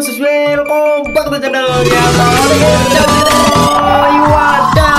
guys, welcome back to channel ya Wadah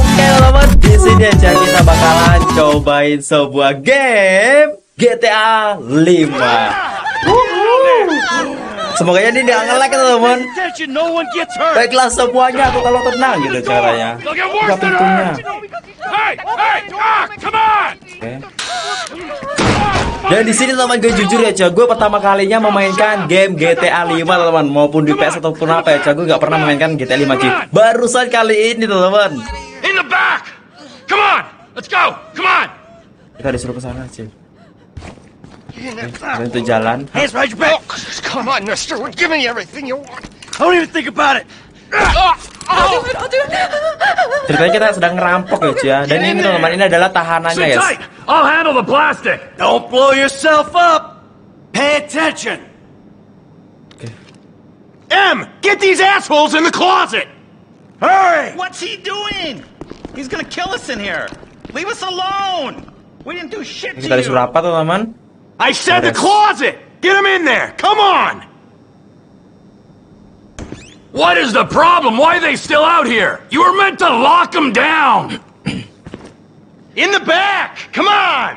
Oke teman-teman, di sini aja kita bakalan cobain sebuah game GTA 5 Semoga ini dia nge-like ya hurt. Baiklah semuanya aku kalau tenang gitu caranya Buka pintunya. Hey, hey, ah, come on. Oke. Dan di sini teman gue jujur ya, Cak, gue pertama kalinya memainkan game GTA 5 teman-teman, maupun di PS ataupun apa ya, Cak, gue gak pernah memainkan GTA 5 cuy. Barusan kali ini teman-teman. In the back. Come on, let's go. Come on. Kita disuruh ke sana, cuy. Oke, itu jalan. Hands behind your back. Come on, mister. We're giving you everything you want. Don't even think about it. Ceritanya kita sedang ngerampok ya, cuy ya. Dan ini teman-teman, ini adalah tahanannya ya. tight. I'll handle the plastic. Don't blow yourself up. Pay attention. Okay. M, get these assholes in the closet. Hurry. What's he doing? He's gonna kill us in here. Leave us alone. We didn't do shit Ini to kita you. disuruh apa? I said the closet. Get them in there. Come on. What is the problem? Why are they still out here? You were meant to lock them down. In the back. Come on.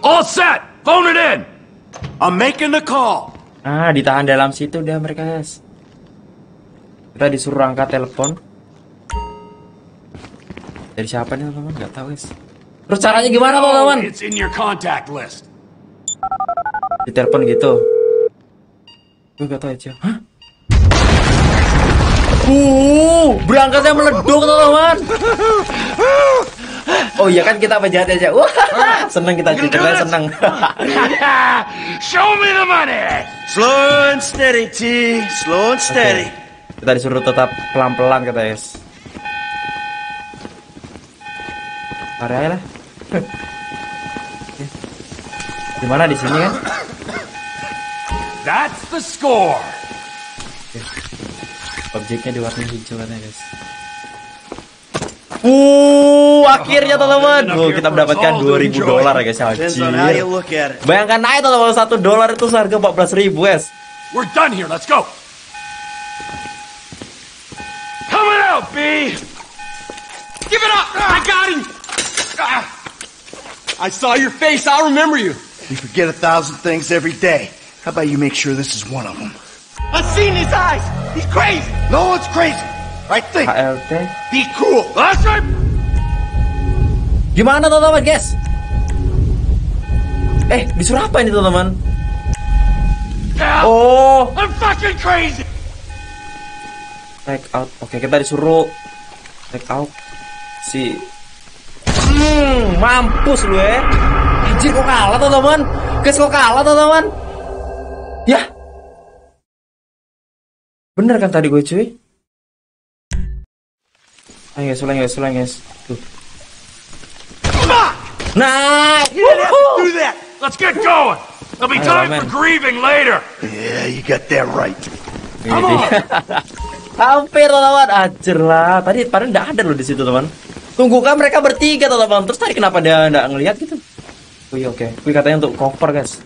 All set. Phone it in. I'm making the call. Ah, ditahan dalam situ udah mereka, guys. Kita disuruh angkat telepon. Dari siapa nih, teman-teman? Gak tahu, guys. Terus caranya gimana, teman-teman? It's in your contact list. Di telepon gitu. Gue gak tahu aja. Hah? Uh, berangkatnya meleduk, teman-teman. Oh iya kan kita penjahat aja. Wah, seneng kita ceritanya seneng. Show me the money. Slow and steady, T. Slow and steady. Kita disuruh tetap pelan-pelan kata guys. Mari aja lah. Oke. Gimana di sini kan? That's the score. Objeknya di warna hijau katanya guys. Uh, akhirnya teman-teman. Oh, kita mendapatkan 2000 dolar ya guys. On you Anjir. it. Bayangkan aja teman-teman 1 dolar itu seharga 14.000 guys. We're done here. Let's go. Coming out, B. Give it up. I got him. I saw your face. I'll remember you. We forget a thousand things every day. How about you make sure this is one of them? I've seen his eyes. He's crazy. No one's crazy. Right think. HLT. Be cool. That's right. Gimana teman-teman guys? Eh, disuruh apa ini teman-teman? Oh, I'm fucking crazy. Take out. Oke, kita disuruh take out si Hmm, mampus lu ya. Anjir kok kalah teman-teman? Guys kok kalah teman-teman? Ya. Bener kan tadi gue cuy? Ayo guys, ulang guys, ulang guys. Tuh. Nah, wuhu. Do that. Let's get going. There'll be time for grieving later. Yeah, you got that right. Come on. Hampir teman-teman, ajar lah. Tadi padahal nggak ada loh di situ teman. Tunggu kan mereka bertiga teman-teman. Terus tadi kenapa dia nggak ngelihat gitu? Wih oke, Wih katanya untuk cover guys.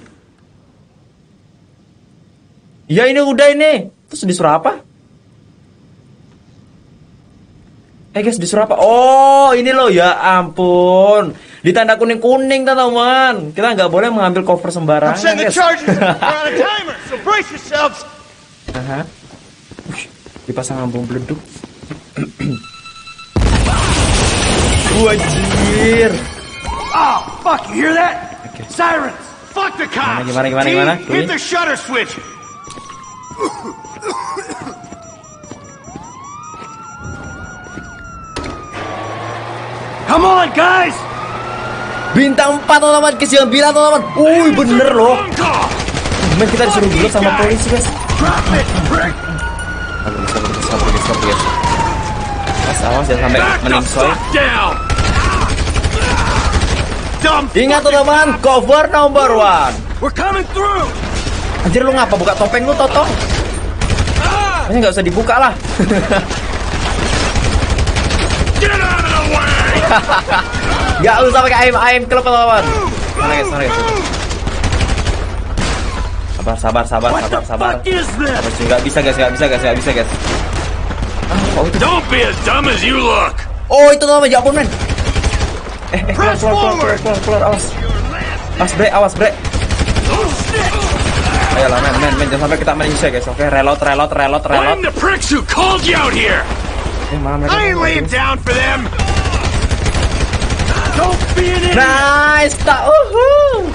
Ya ini udah ini. Terus disuruh apa? Eh guys disuruh apa? Oh ini loh ya ampun. Ditanda kuning kuning teman-teman. Kita nggak boleh mengambil cover sembarangan guys. timer, so brace yourselves. Aha. Wih, dipasang bom beleduk. Wajir. Oh, fuck, you hear that? Okay. Sirens! Fuck the cops! Gimana, gimana, T, gimana? Hit the shutter switch! Come on, guys! Bintang 4 teman-teman, ke 9 teman-teman. Wih, bener loh. Men kita disuruh dulu sama polisi, guys. Prick! Sabar, sabar, sabar, guys. Mas, awas jangan sampai meningsoy. Ingat teman-teman, cover number one. Anjir lu ngapa buka topeng lu, Totong? Nggak usah dibuka lah. Get out of the way! Nggak usah pakai aim aim klub teman-teman. Mana guys, mana guys. Sabar, sabar, sabar, sabar, sabar. sih, nggak bisa guys, nggak bisa guys, nggak bisa guys. Ah, kok itu? Don't be as dumb as you look! Oh itu ya ampun men. Eh, eh, keluar, keluar, keluar, keluar, keluar, keluar, awas. Awas bre, awas. Ayolah men, men, men, jangan sampai kita manusia guys. Oke, reload, reload, reload, reload. Find the pricks who called you out here! Eh, mana mereka? I ain't laying down for them! Don't be an idiot! Nice, tak, uhu.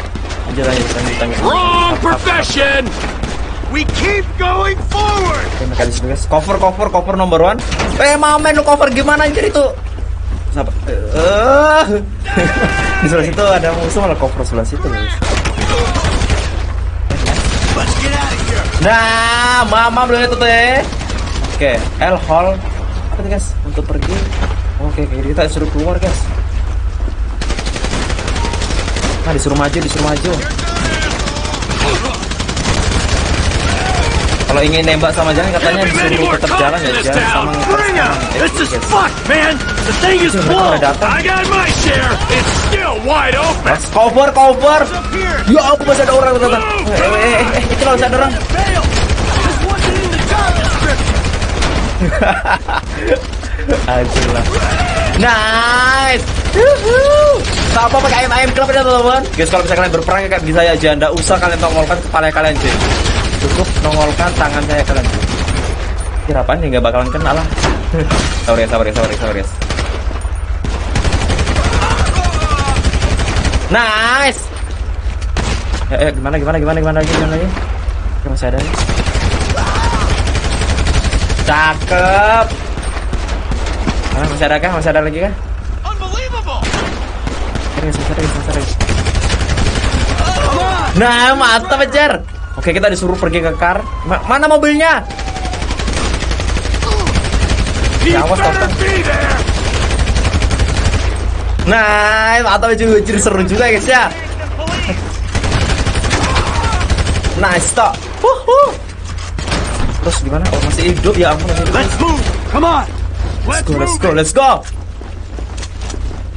Lanjut, lanjut, lanjut, lanjut. Wrong profession! We keep going forward! Oke, mereka di sini guys. Cover, cover, cover number one. Eh, mamen lu cover gimana anjir itu? Sabar. Eh, di sebelah situ ada musuh malah cover sebelah situ guys. Let's get out of here! Nah, mama belum itu teh. Oke, L hall. Apa nih guys? Untuk pergi. Oke, oke, kita suruh keluar guys. Nah, disuruh maju, disuruh maju. Kalau ingin nembak sama jalan katanya disuruh tetap jalan ya, jangan sama town! Bring 'em! This is guys. fucked, man! The thing is Mereka full! udah datang. I got my share! It's still wide open! Mas, cover, cover. Ya ampun masih ada orang ternyata. Eh, eh, eh, eh, itu loh masih ada orang. Anjir lah. Nice. Apa pakai ayam ayam klub ya teman-teman. Guys kalau bisa kalian berperang ya kayak bisa aja. Nggak usah kalian nongolkan kepala kalian cuy. Cukup nongolkan tangan saya kalian. Kira apaan nih nggak bakalan kena lah. sabar ya sabar ya sabar ya sabar ya. Nice. Ya, ya gimana gimana gimana gimana lagi gimana lagi? Oke, masih ada. Cakep. Ah, masih ada kah? Masih ada lagi kah? Unbelievable! Serius, serius, serius. Nah, mantap ajar. Oke, kita disuruh pergi ke car. Ma- mana mobilnya? Ya, awas! Nah, mantap aja anjir seru juga guys ya. Nice stop. Wuhu. Terus gimana? Oh, masih hidup ya ampun masih hidup. Let's move! Come on! Let's Let's go, let's go, let's go.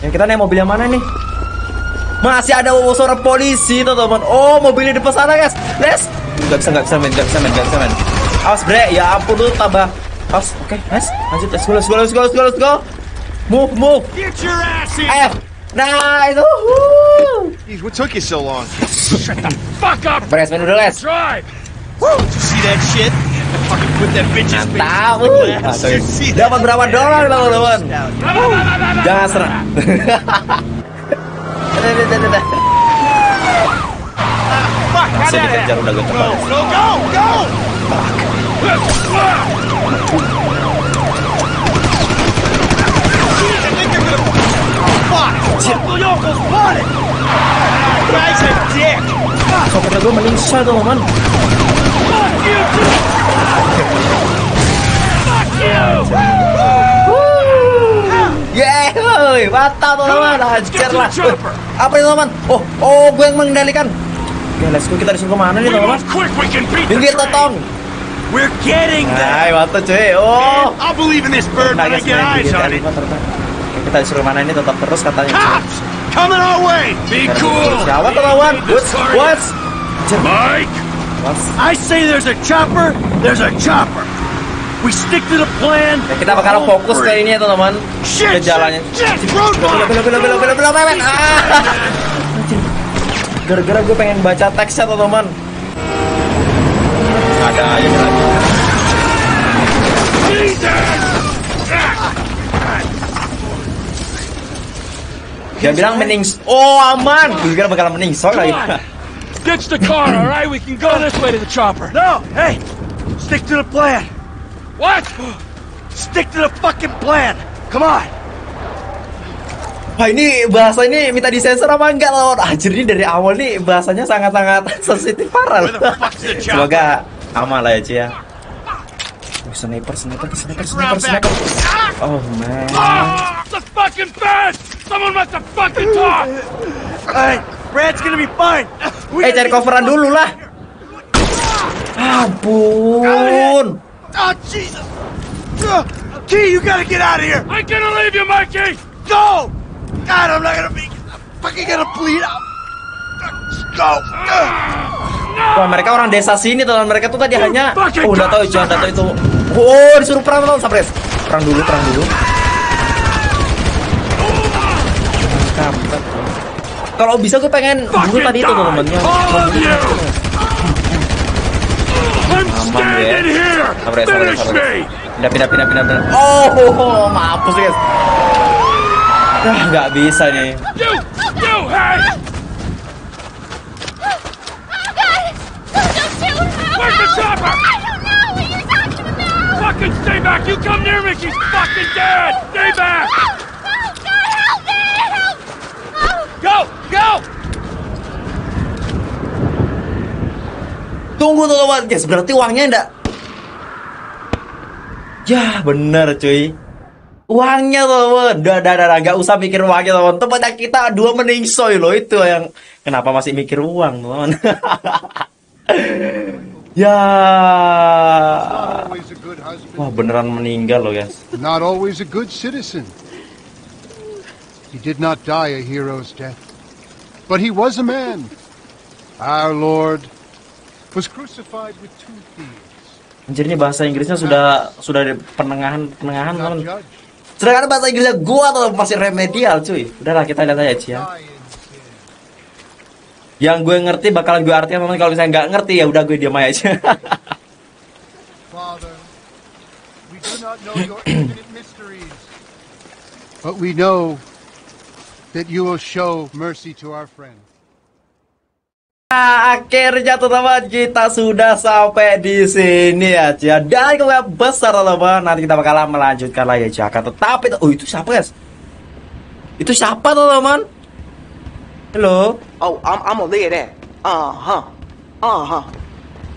Ya kita naik mobil yang mana nih? Masih ada suara polisi teman-teman. Oh mobilnya di depan sana guys. Let's. Gak bisa, gak bisa main, gak bisa main, gak bisa main. Awas bre, ya ampun lu tambah. Awas, oke, nice. Lanjut, let's go, let's go, let's go, let's go, let's go. Move, move. Get your ass in! Ayo. Nice. Woohoo. Jeez, what took you so long? Fuck up! Beres main udah guys. Drive! Did you see that shit? I fucking put that bitch's face Tahu. in the glass. Mantap. Dapat berapa dolar teman-teman? Jangan serah. Dadah, dadah, dadah. Fuck, how Langsung that dikejar happen? udah gue Go, tebak. go, go, go! Jeez, I think they're gonna... Oh, fuck! Uncle Yoko's spotted! Guy's a dick! Sopirnya gue meninggal teman-teman. Fuck you! Fuck you! Woi, mantap teman-teman. Hajar lah. Apa itu teman? Oh, oh, gue yang mengendalikan. Oke, let's go. Kita disuruh ke mana nih teman? train! totong. We're getting Hai, mantap cuy. Oh. I'll believe in this bird when I get eyes on it. kita disuruh mana ini tetap terus katanya. Cops! Coming our way! Be cool! Siapa teman? What's what's? Mike! What's? I say there's a chopper, there's a chopper. We stick to the plan. Ya, kita we're fokus ke ini ya teman-teman. Shit, Ke jalannya. Ah. Gara-gara gue pengen baca teksnya teman-teman. Ada aja lagi. Dia bilang mening. Oh aman. Gue kira bakal. Soalnya Come on! Ditch the car, alright? We can go this way to the chopper. No, hey, stick to the plan. What? Stick to the fucking plan. Come on. Wah ini bahasa ini minta disensor apa enggak loh? Anjir ini dari awal nih bahasanya sangat-sangat sensitif parah? Semoga aman lah ya Ci ya. Oh, sniper, sniper, sniper, sniper, sniper. Oh man. Ah! The fucking bed! Someone must have fucking talked! Hey, Brad's gonna be fine. Eh cari coveran dulu lah. Ampun. Oh, Jesus! Ugh. Key, you gotta get out of here! I'm gonna leave you, Mikey! Go! God, I'm not gonna it. I'm fucking gonna bleed out. Go. Wah mereka orang desa sini teman mereka tuh tadi hanya fucking oh udah tahu jangan tahu itu oh disuruh perang teman Sabres perang dulu perang dulu Mantap. kalau bisa gue pengen dulu tadi itu teman die! yang All of you! I'm Aman, ya. standing here! Sabar ya, sabar ya, sabar ya. pindah pindah pindah pindah pindah oh mampus guys ah nggak bisa nih! Fucking stay back! You come near me! She's fucking dead! Stay back! Oh, God, help me! Help! Oh, Go! Go! Tunggu tuh teman guys, berarti uangnya enggak Ya bener cuy. Uangnya teman Udah, udah, udah, nggak usah mikir uangnya teman Tempatnya kita dua meningsoy loh Itu yang Kenapa masih mikir uang teman Ya. Wah beneran meninggal loh guys. Not always a good citizen. He did not die a hero's death, but he was a man. Our Lord Anjir ini bahasa Inggrisnya sudah Sudah di pertengahan Pertengahan teman. Sedangkan bahasa Inggrisnya gua tuh masih remedial cuy Udahlah kita lihat aja ya. Yang gue ngerti bakalan gue artikan teman Kalau misalnya nggak ngerti ya udah gue diam aja Father, we do not know your infinite mysteries, but we know that you will show mercy to our friend. Nah, akhirnya teman-teman kita sudah sampai di sini ya Cia. Dan kalau besar teman-teman nanti kita bakalan melanjutkan lagi Cia. Tetapi oh itu siapa guys? Itu siapa teman-teman? Halo? Oh, I'm, I'm. Uh huh. Uh huh.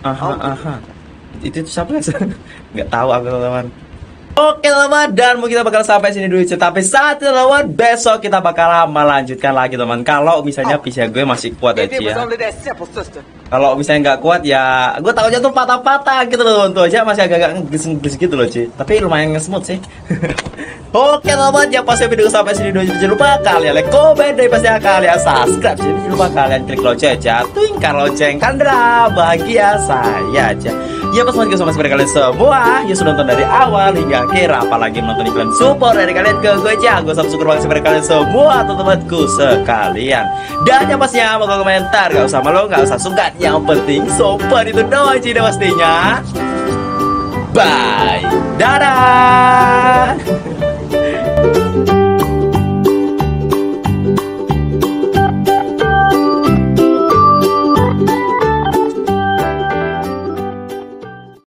Aha, aha. Itu, itu siapa guys? Nggak tahu aku teman-teman. Oke teman dan mungkin kita bakal sampai sini dulu Cia. Tapi saat itu teman besok kita bakalan melanjutkan lagi teman. Kalau misalnya bisa gue masih kuat ya it was Cia. sister. Kalau misalnya nggak kuat ya, gue tahunya tuh patah-patah gitu loh tuh aja masih agak-agak ngeges-ngeges gitu loh cuy. Tapi lumayan nge-smooth sih. Oke teman, ya pasti video sampai sini dulu jangan lupa kalian like, komen, dan pasti kalian subscribe. Jadi jangan lupa kalian klik lonceng jatuhkan lonceng kandra bahagia saya aja. Ya pas banget sama seperti kalian semua Yang sudah nonton dari awal hingga akhir Apalagi menonton iklan support dari kalian ke gue aja. Gue sangat syukur banget sama kalian semua Teman-temanku sekalian. Dan yang pastinya mau komentar Gak usah malu, gak usah sungkan. Yang penting support itu doang deh pastinya. Bye. Dadah.